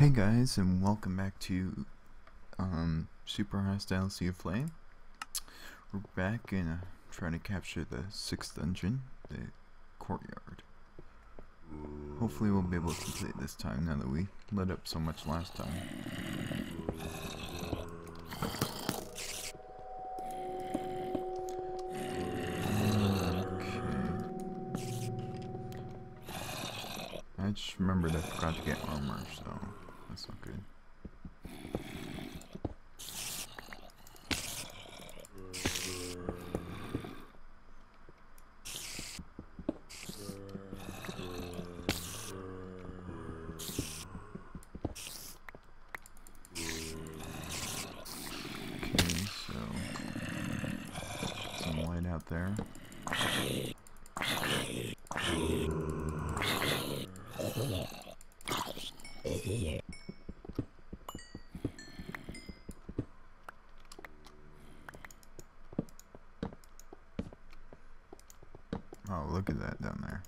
Hey guys, and welcome back to um, Super Hostile Sea of Flame. We're back and uh, trying to capture the sixth dungeon, the courtyard. Hopefully we'll be able to complete this time now that we let up so much last time. Okay. I just remembered I forgot to get armor, so that's not good. Okay, so some light out there. Oh, look at that down there.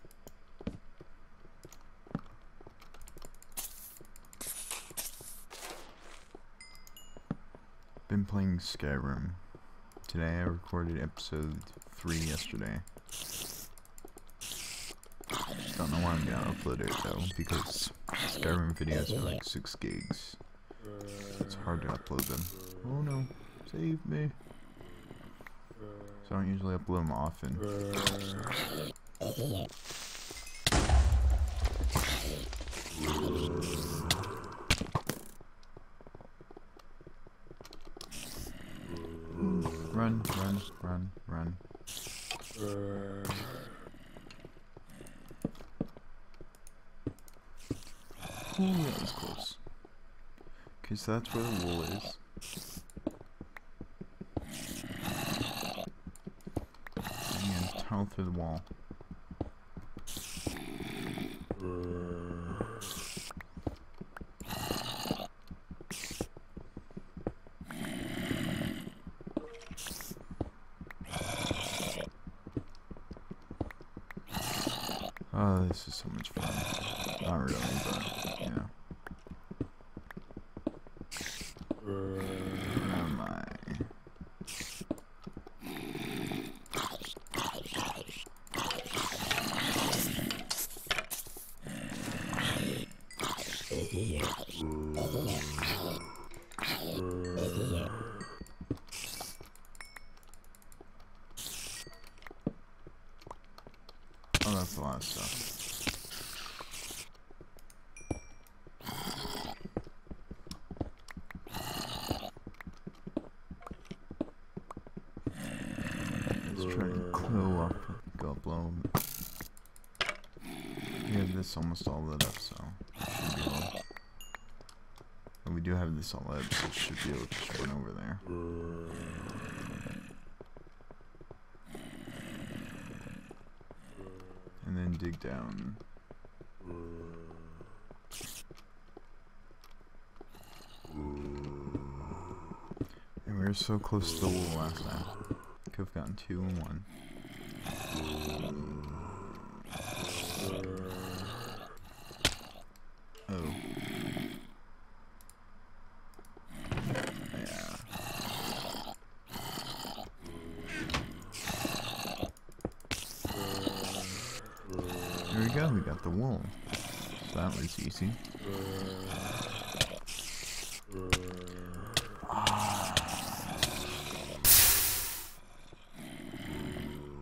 Been playing Skyrim. Today I recorded episode 3 yesterday. Don't know why I'm gonna upload it though, because Skyrim videos are like 6 gigs. It's hard to upload them. Oh no, save me. So I don't usually upload them often. Run, run, run, run. Ooh, that was close. Okay, so that's where the wool is. And tunnel through the wall. Oh, this is so much fun. Not really, but, you know. Oh my. Oh, that's a lot of stuff. Let's try to clue up, go blow. We have this almost all lit up, so should be able. And we do have this all lit, so should be able to just run over there. And then dig down. And we were so close to the wall last time. Could have gotten two and one. Oh. Yeah. There we go, we got the wool. So easy.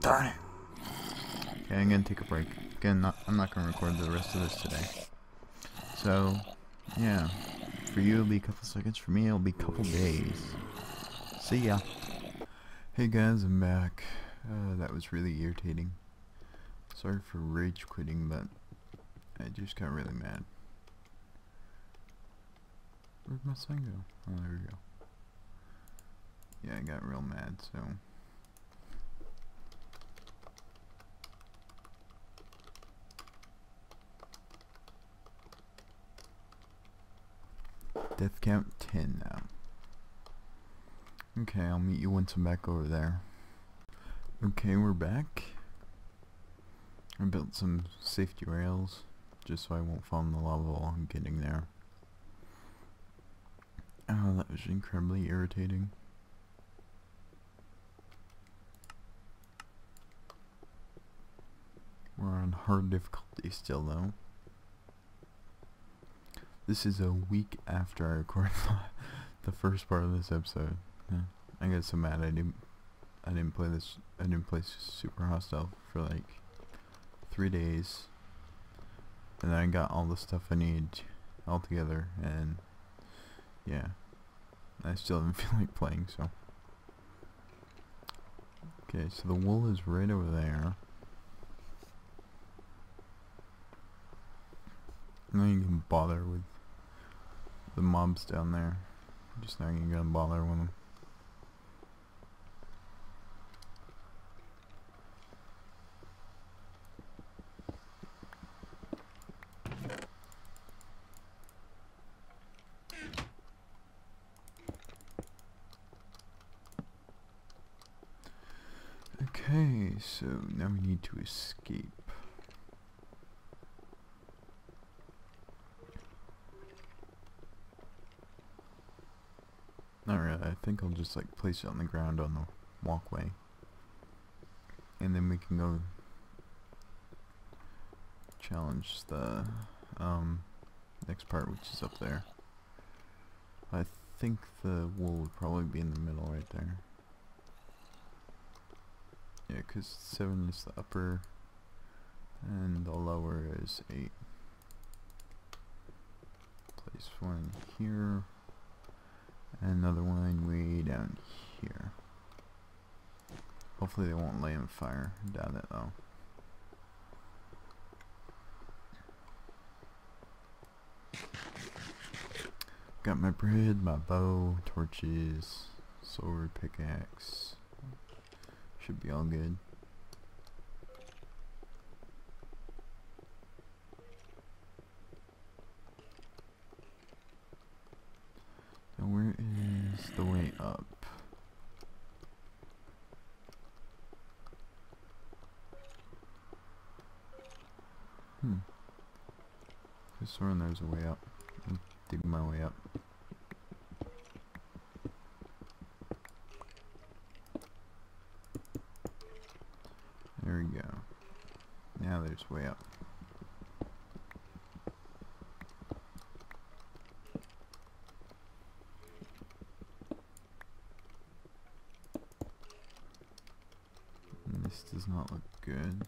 Darn it. Okay, I'm gonna take a break. Again, not, I'm not gonna record the rest of this today. So, yeah. For you, it'll be a couple seconds. For me, it'll be a couple days. See ya. Hey guys, I'm back. Uh, that was really irritating. Sorry for rage quitting, but I just got really mad. Where'd my son go? Oh, there we go. Yeah, I got real mad, so. Death count 10 now. Okay, I'll meet you once I'm back over there. Okay, we're back. I built some safety rails just so I won't fall in the lava while I'm getting there. Oh, that was incredibly irritating. We're on hard difficulty still though. This is a week after I recorded the first part of this episode. Yeah, I get so mad I didn't I didn't play this I didn't play Super Hostile for like three days. And then I got all the stuff I need all together and yeah. I still haven't feel like playing so Okay, so the wool is right over there. I'm not even bother with the mobs down there. Just not even gonna bother with them. Okay, so now we need to escape. Not really, I think I'll just like place it on the ground on the walkway. And then we can go challenge the um, next part which is up there. I think the wool would probably be in the middle right there. Yeah, because 7 is the upper and the lower is 8. Place one here. Another one way down here. Hopefully they won't lay in fire. Doubt it though. Got my bread, my bow, torches, sword, pickaxe. Should be all good. Now where is the way up? Hmm. I swear there's a way up. I'm digging my way up. There we go. Up. This does not look good.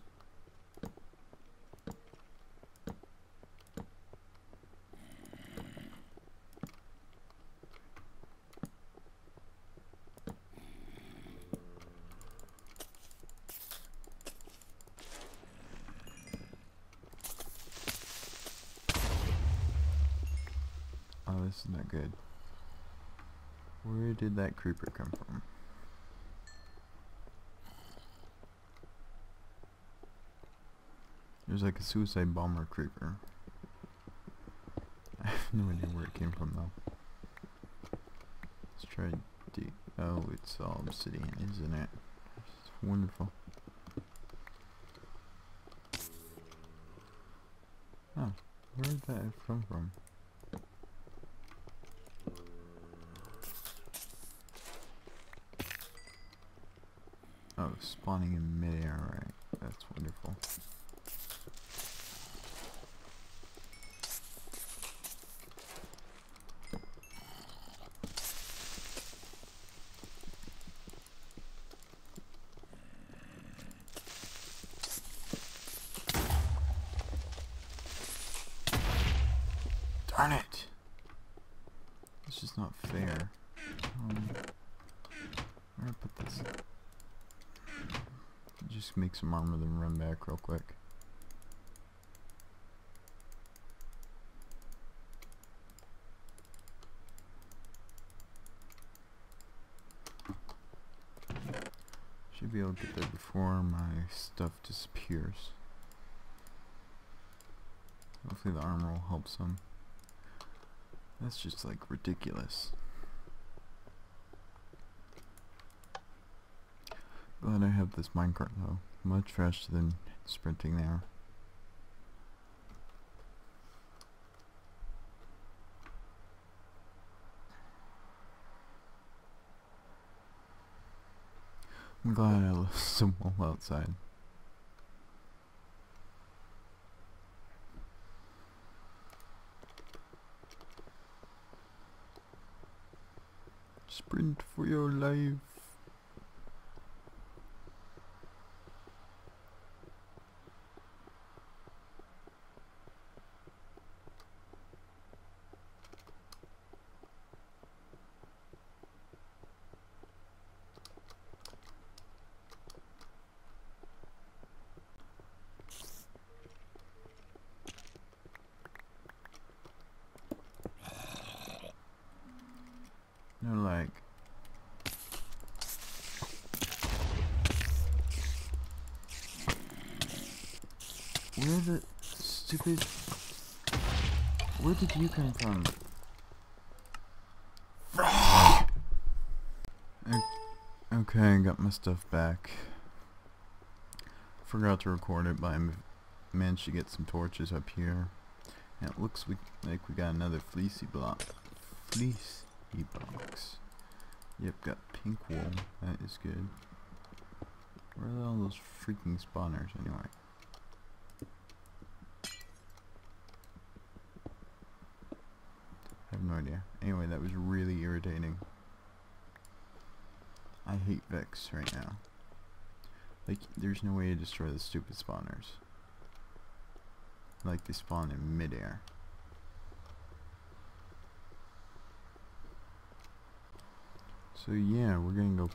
Oh, this is not good. Where did that creeper come from? There's like a suicide bomber creeper. I have no idea where it came from though. Let's try D. Oh, it's all obsidian, isn't it? It's wonderful. Oh, where did that come from? Oh, spawning in midair, right. That's wonderful. Darn it! It's just not fair. Um, where do I put this? Make some armor then run back real quick. Should be able to get there before my stuff disappears. Hopefully the armor will help some. That's just like ridiculous. Glad I have this minecart though. Much faster than sprinting there. I'm glad I left some wall outside. Sprint for your life. Where the stupid... Where did you come from? Okay, I got my stuff back. Forgot to record it, but I managed to get some torches up here. And it looks we- like we got another fleecy block. Fleecy box. Yep, got pink wool. That is good. Where are all those freaking spawners anyway? I have no idea. Anyway, that was really irritating. I right now. Like, there's no way to destroy the stupid spawners. Like, they spawn in midair. So yeah, we're gonna go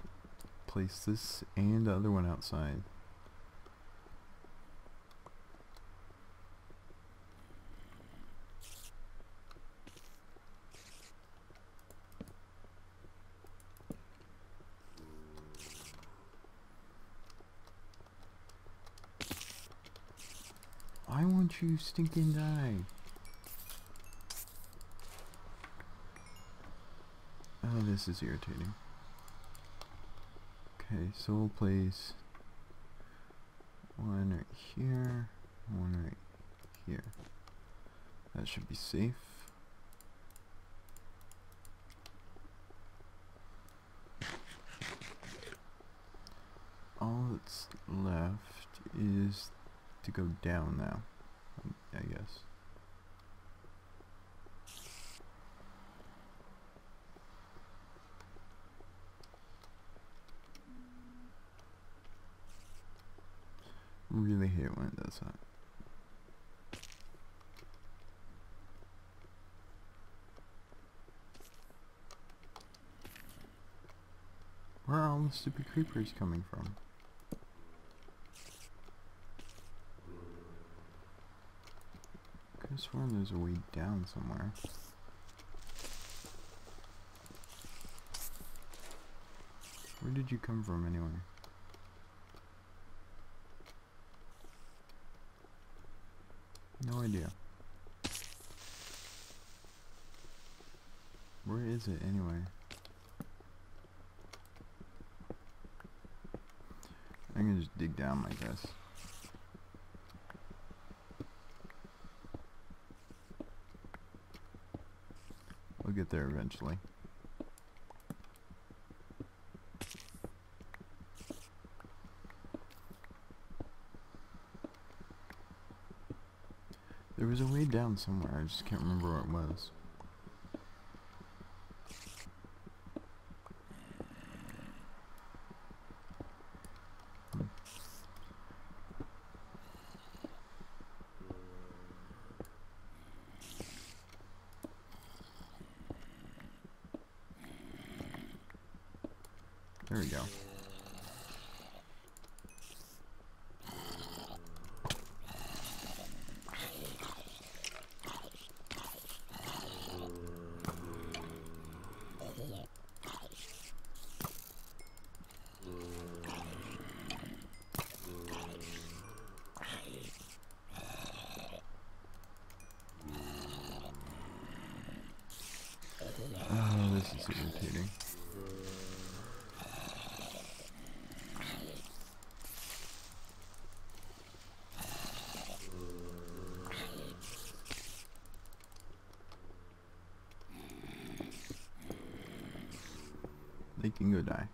place this and the other one outside. You stinking die? Oh, this is irritating. Okay, so we'll place one right here, one right here. That should be safe. All that's left is to go down now, I guess. Really hate when it does that. Where are all the stupid creepers coming from? Have sworn there's a way down somewhere. Where did you come from anyway? No idea. Where is it anyway? I can just dig down like this. Get there eventually. There was a way down somewhere, I just can't remember where it was. Hmm. There we go. Oh, this is irritating. They can go die.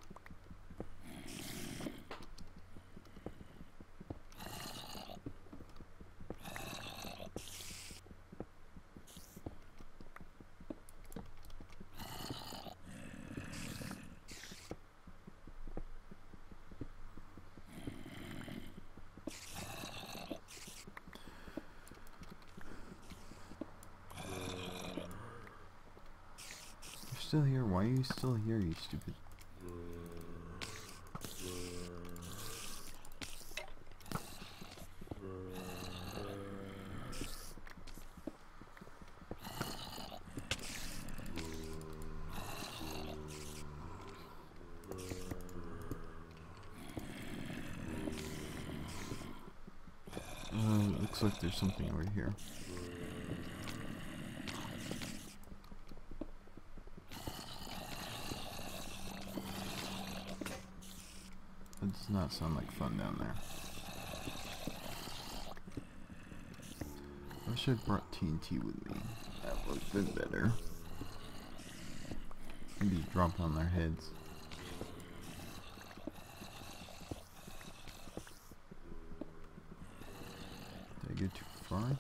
still here? Why are you still here, you stupid? Uh, looks like there's something over here. Not sound like fun down there. I wish I'd brought TNT with me. That would have been better. Maybe drop on their heads. Did I get too far?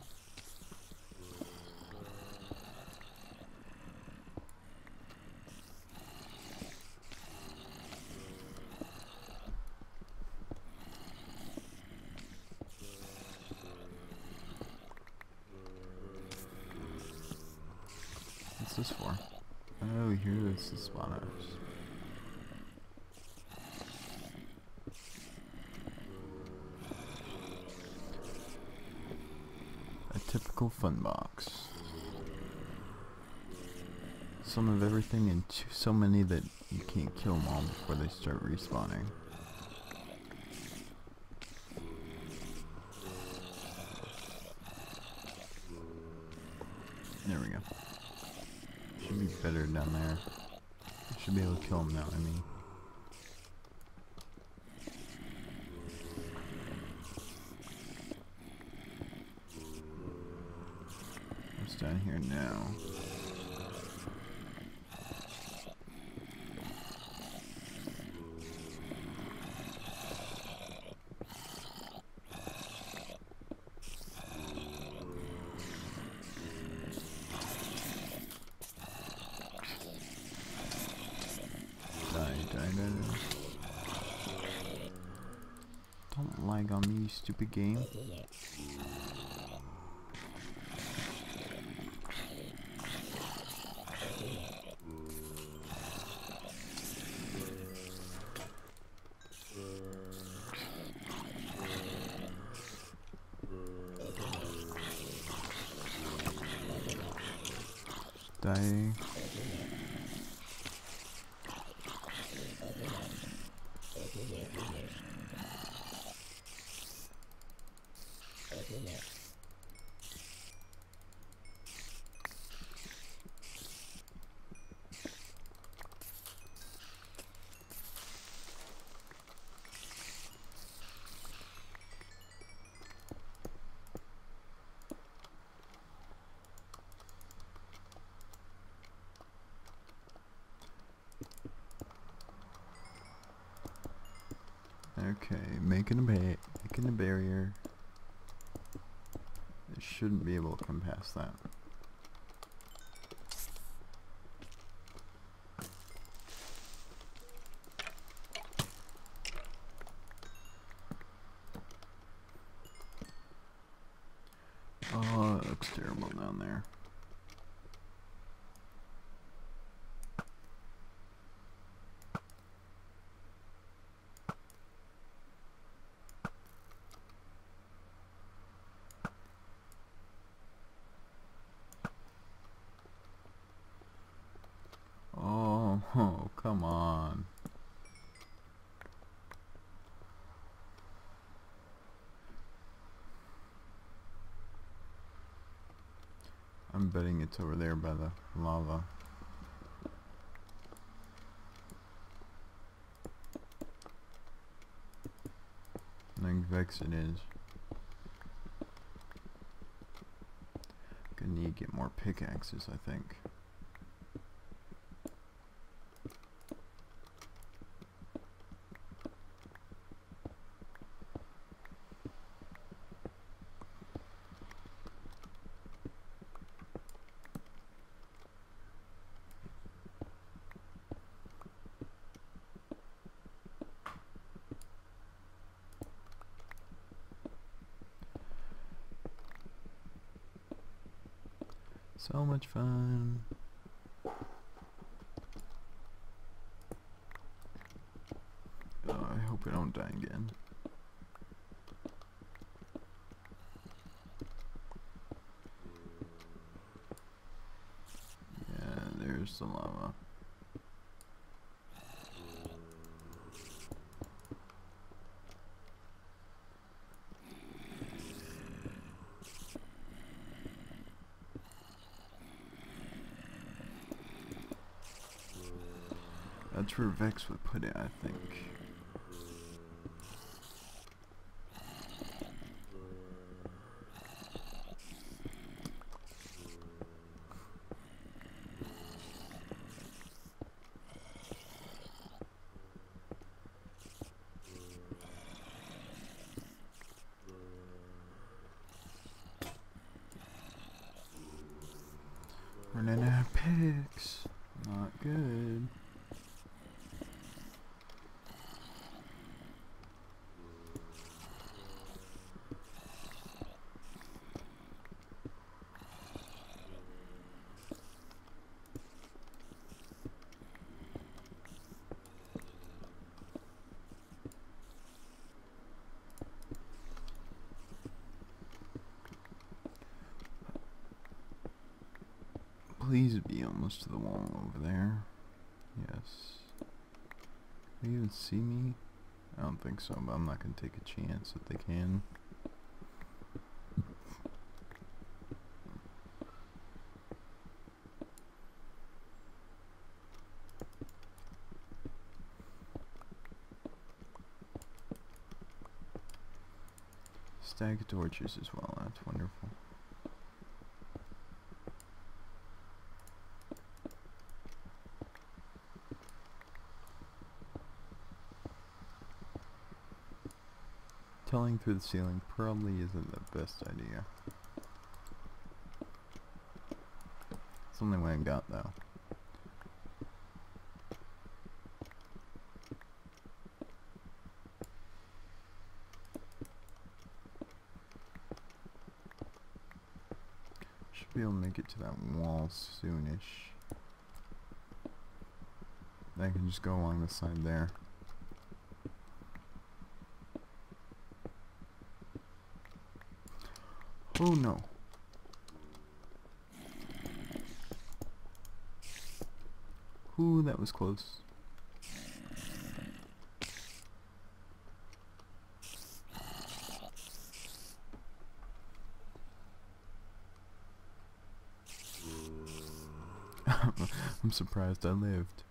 What's this for? Oh, here is the spawners. A typical fun box. Some of everything and so many that you can't kill them all before they start respawning. There we go. Should be better down there. Should be able to kill them now, I mean. What's down here now? Die, die, die, die. Don't lag on me, stupid game. making a barrier. It shouldn't be able to come past that. Oh, it looks terrible down there. Oh, oh, come on. I'm betting it's over there by the lava. Think Vechs it is. Gonna need to get more pickaxes, I think. So much fun. won't die again. Yeah, there's the lava. That's where Vechs would put it, I think. Running out of picks. Not good. Please be almost to the wall over there. Yes. Can they even see me? I don't think so, but I'm not gonna take a chance that they can. Stag torches as well, that's wonderful. Through the ceiling probably isn't the best idea. It's the only way I got though. Should be able to make it to that wall soonish. I can just go along the side there. Oh no. Ooh, that was close. I'm surprised I lived.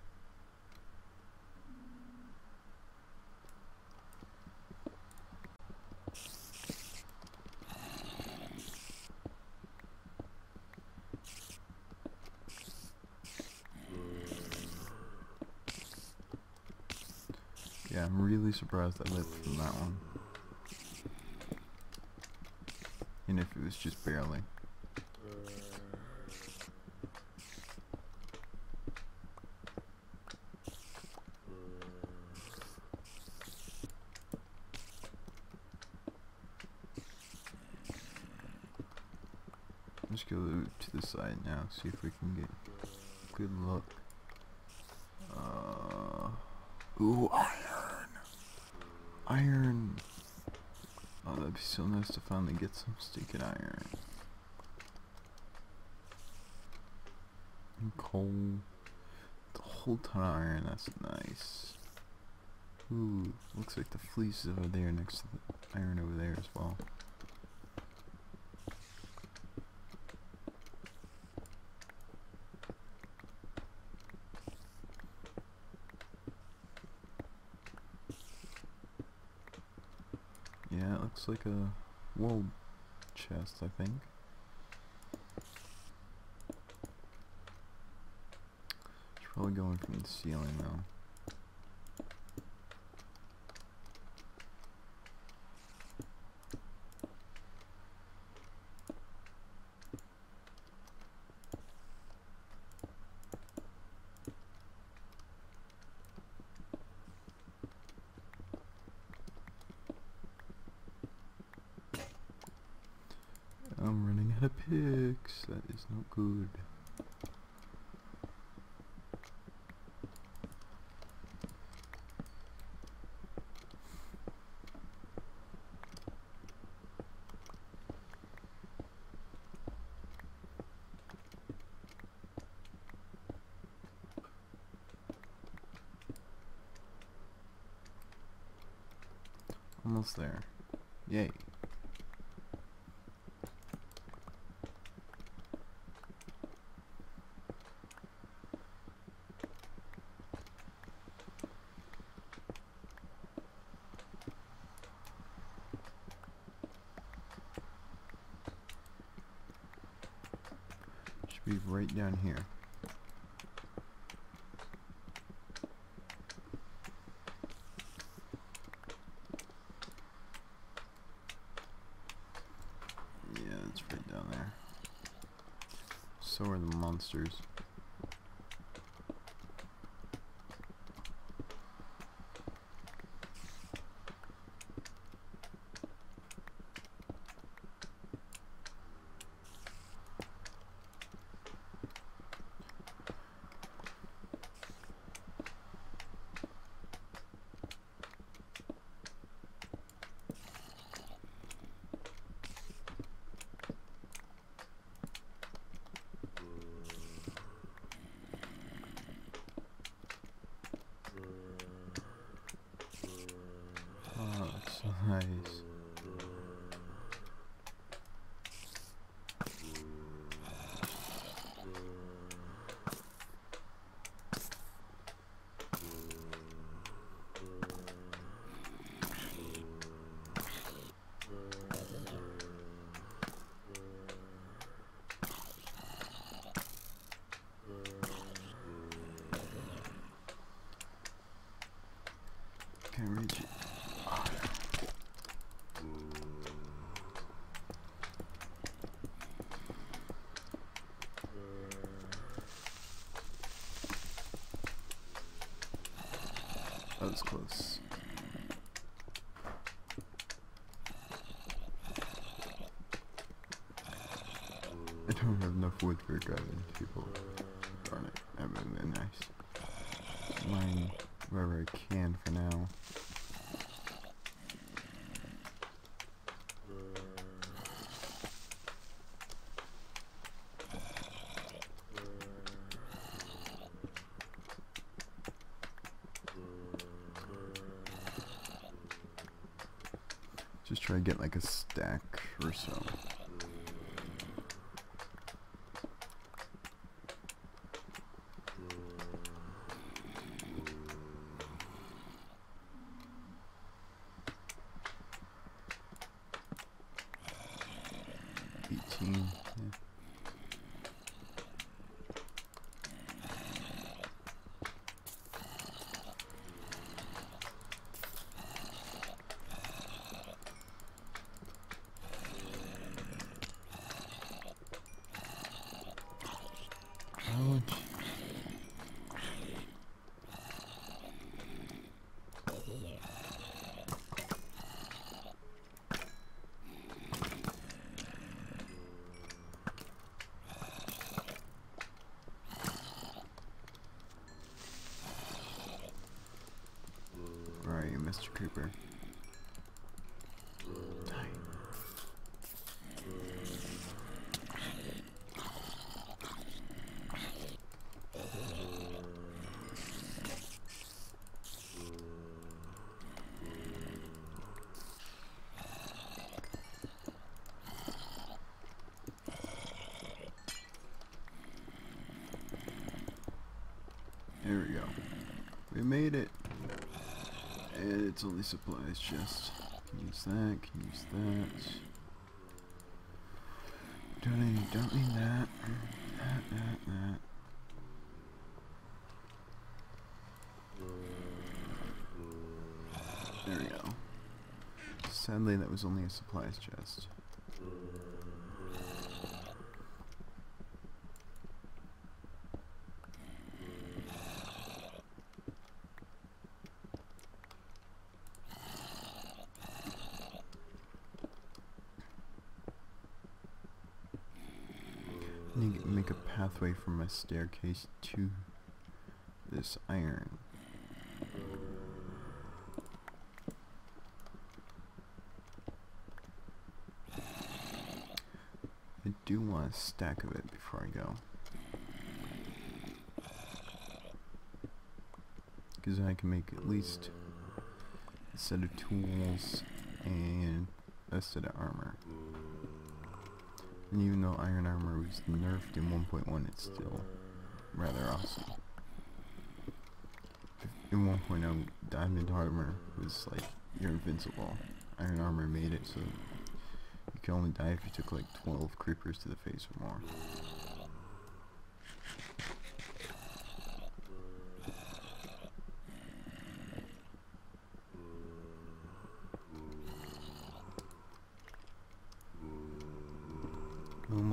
Yeah, I'm really surprised I lived from that one. And if it was just barely. Let's go to the side now, see if we can get good luck. Uh, ooh, iron! Oh, that'd be so nice to finally get some stinking iron. And coal. The whole ton of iron, that's nice. Ooh, looks like the fleece is over there next to the iron over there as well. Yeah, it looks like a wool chest, I think. It's probably going from the ceiling though. I'm running out of picks. That is not good. Almost there. Yay. Should be right down here. Yeah, it's right down there. So are the monsters. Oh, it's so nice. Can I reach it? That was close. I don't have enough wood for driving people. Darn it, that would have been nice. Mine wherever I can for now. Just try to get like a stack or so. Eighteen. Yeah. Ouch. Where are you, Mr. Die. There we go. We made it. It's only supplies chest. Can use that, can use that. Don't need, don't need that. That, that, that. There we go. Sadly, that was only a supplies chest. I need to make a pathway from my staircase to this iron. I do want a stack of it before I go. Because I can make at least a set of tools and a set of armor. And even though iron armor was nerfed in 1.1, it's still rather awesome. In 1.0, diamond armor was like, you're invincible. Iron armor made it so you can only die if you took like 12 creepers to the face or more.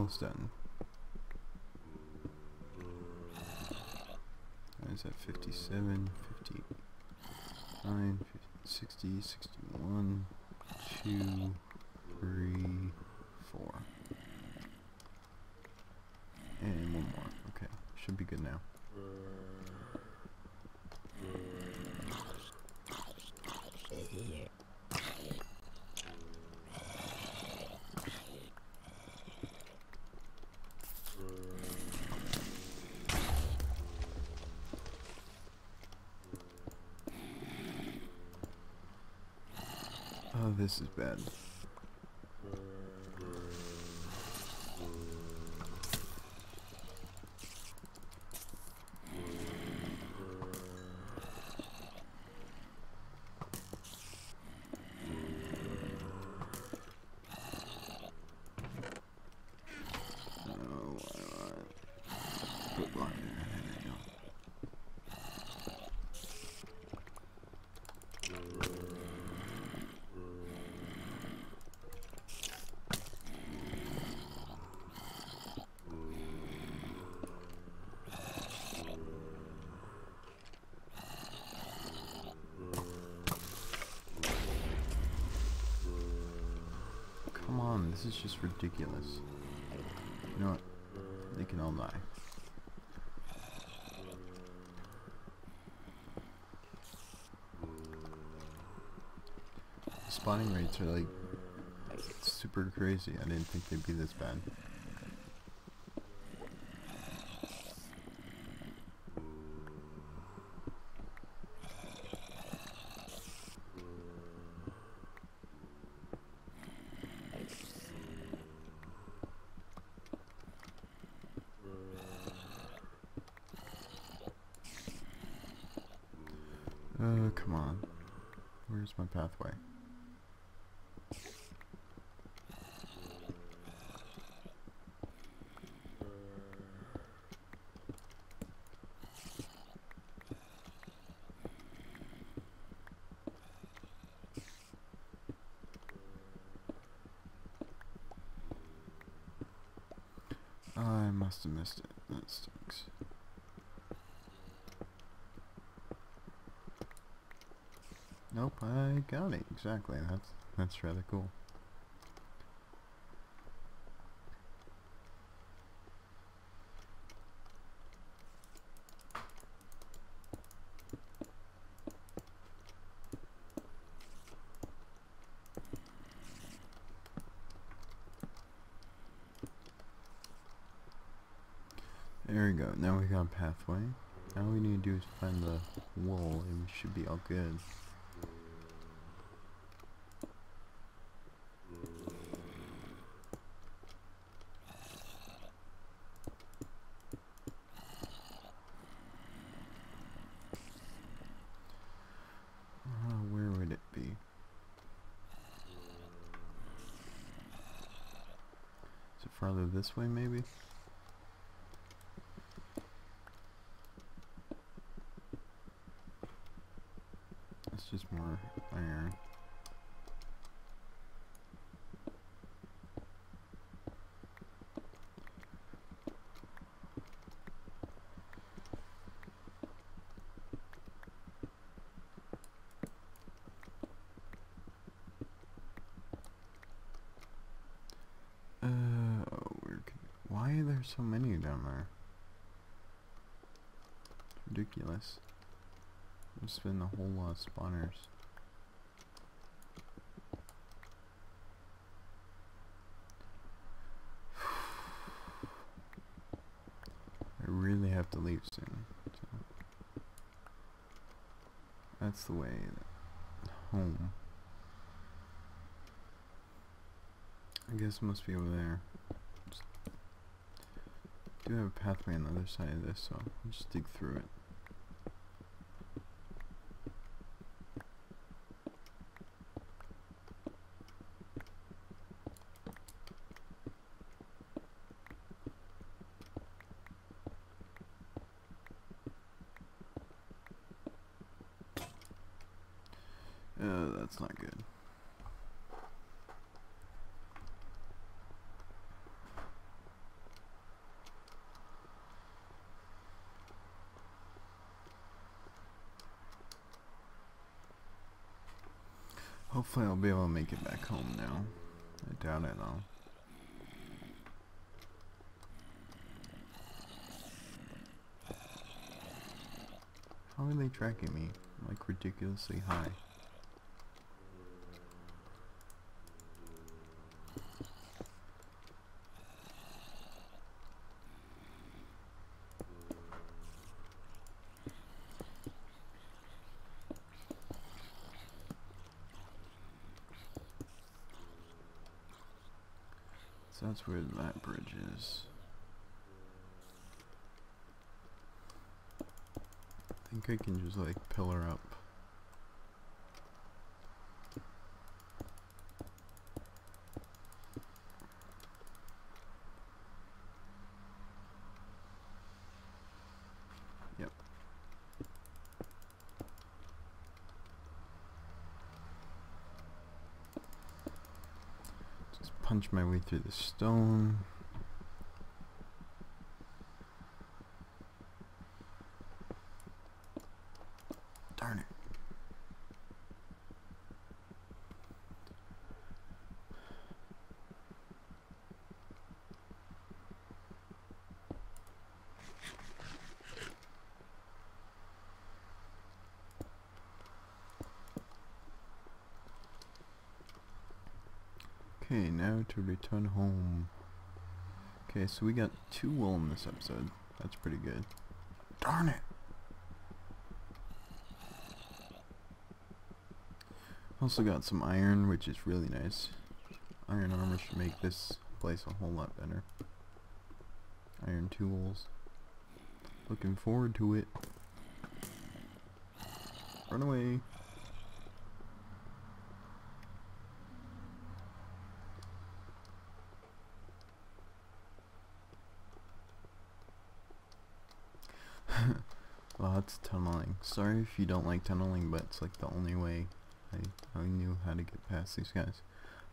Almost done. Is that 57, 59, 60, 61, 2, 3, 4. And one more. Okay, should be good now. Oh, this is bad. Oh, why not? Put one there, there we go. Come on, this is just ridiculous. You know what? They can all die. The spawning rates are like super crazy. I didn't think they'd be this bad. Uh, come on. Where's my pathway? I must have missed it. That stinks. Nope, I got it. Exactly. That's that's rather cool. There we go. Now we got a pathway. All we need to do is find the wool and we should be all good. Uh, where would it be? Is it farther this way, maybe? That's just more iron. Uh, where could, why are there so many down there? It's ridiculous. There's been a whole lot of spawners. I really have to leave soon. So. That's the way. that Home. I guess it must be over there. Do have a pathway on the other side of this, so I'll just dig through it. Uh, that's not good. Hopefully I'll be able to make it back home now. I doubt it though. How are they tracking me? Like ridiculously high. That's where that bridge is. I think I can just like pillar up. Yep. Just through the stone. Okay, now to return home. Okay, so we got two wool in this episode. That's pretty good. Darn it! Also got some iron, which is really nice. Iron armor should make this place a whole lot better. Iron tools. Looking forward to it. Run away. Tunneling. Sorry if you don't like tunneling, but it's like the only way I, I knew how to get past these guys.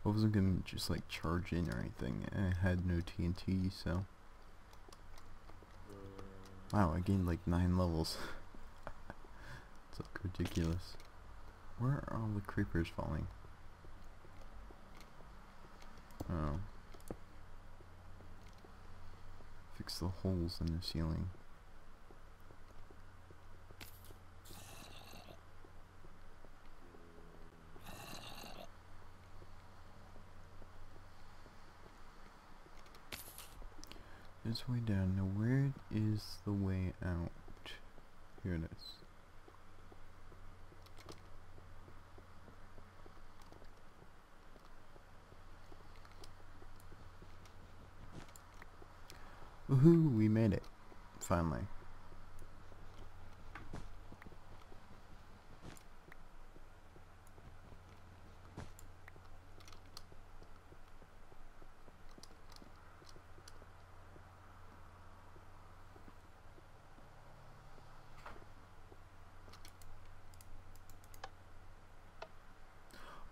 I wasn't gonna just like charge in or anything. I had no TNT, so. Wow, I gained like 9 levels. it's like ridiculous. Where are all the creepers falling? Oh. Fix the holes in the ceiling. This way down. Now where is the way out? Here it is. Woohoo, we made it. Finally.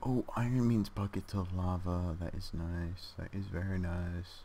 Oh, buckets of lava. That is nice. That is very nice.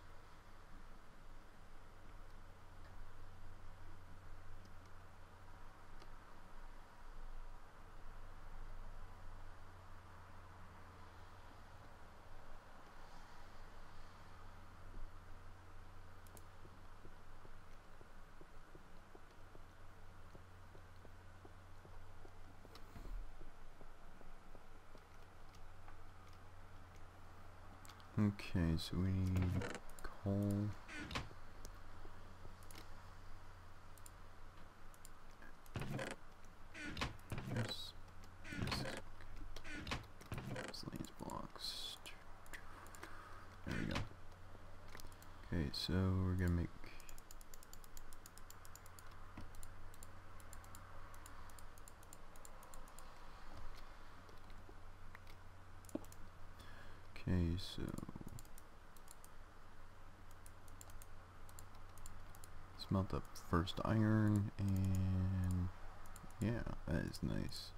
Okay, so we need coal. Yes. yes. Blocks. There we go. Okay, so we're gonna make smelt up first iron and yeah, that is nice.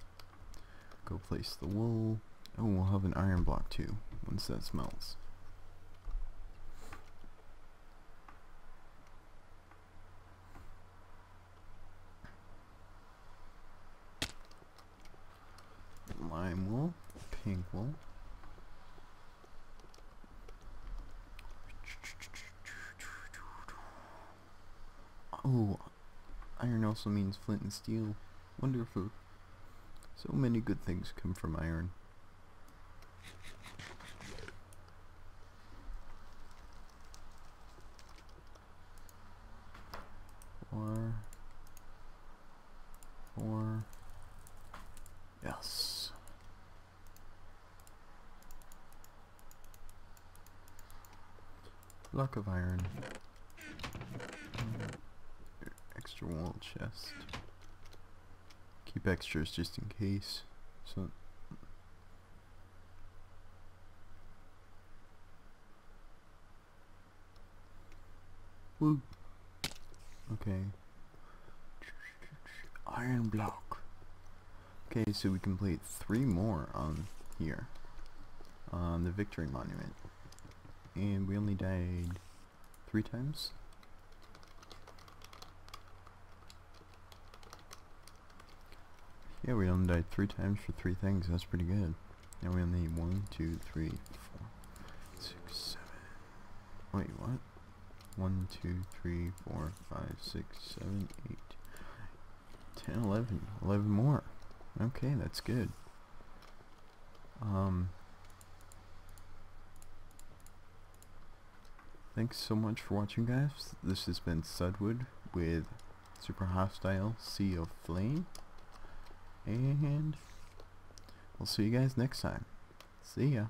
Go place the wool. Oh, we'll have an iron block too once that smelts. Lime wool, pink wool. Oh, iron also means flint and steel. Wonderful. So many good things come from iron. Four. Four. Yes. Block of iron. Extra wall chest. Keep extras just in case. So Woo. Okay. Iron block. Okay, so we complete three more on here. On the victory monument. And we only died three times? Yeah, we only died three times for three things. That's pretty good. Now we only need one, two, three, four, six, seven. Wait, what? One, two, three, four, five, six, seven, eight, ten, eleven. Eleven more. Okay, that's good. Um. Thanks so much for watching, guys. This has been Sudwood with Super Hostile Sea of Flame. And we'll see you guys next time. See ya.